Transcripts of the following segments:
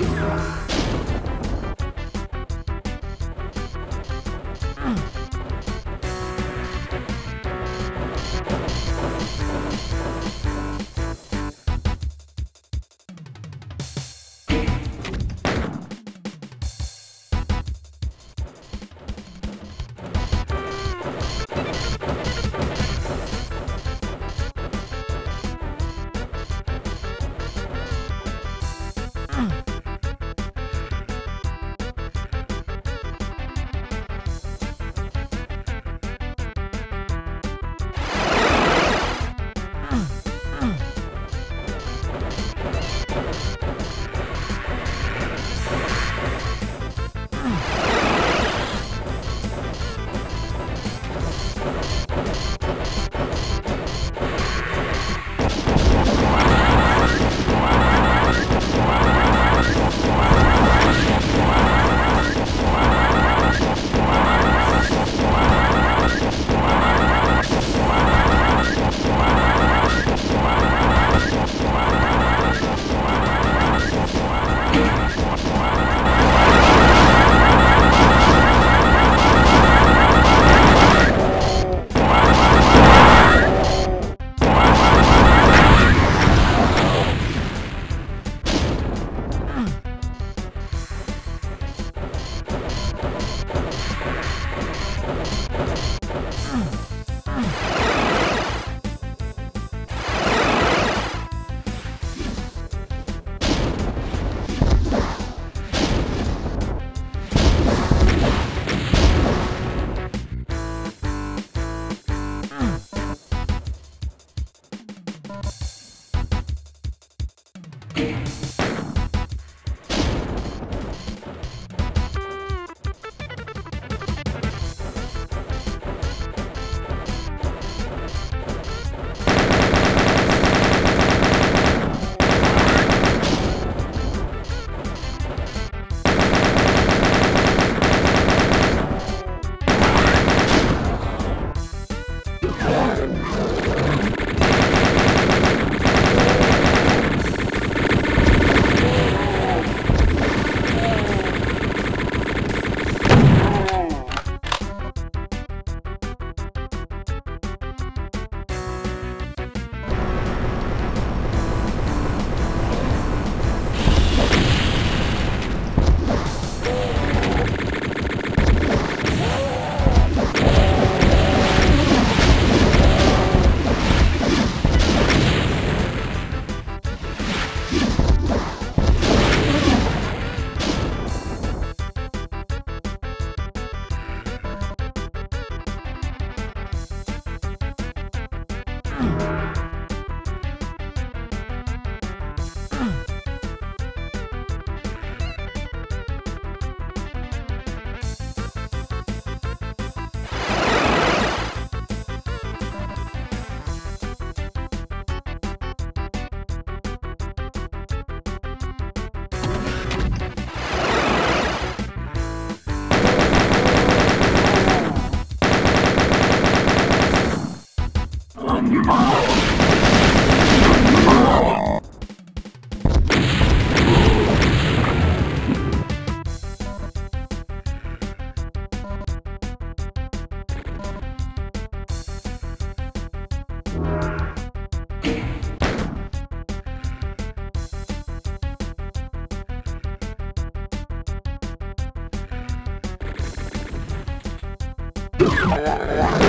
Yeah. hmm Yeah.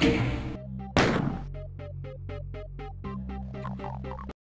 you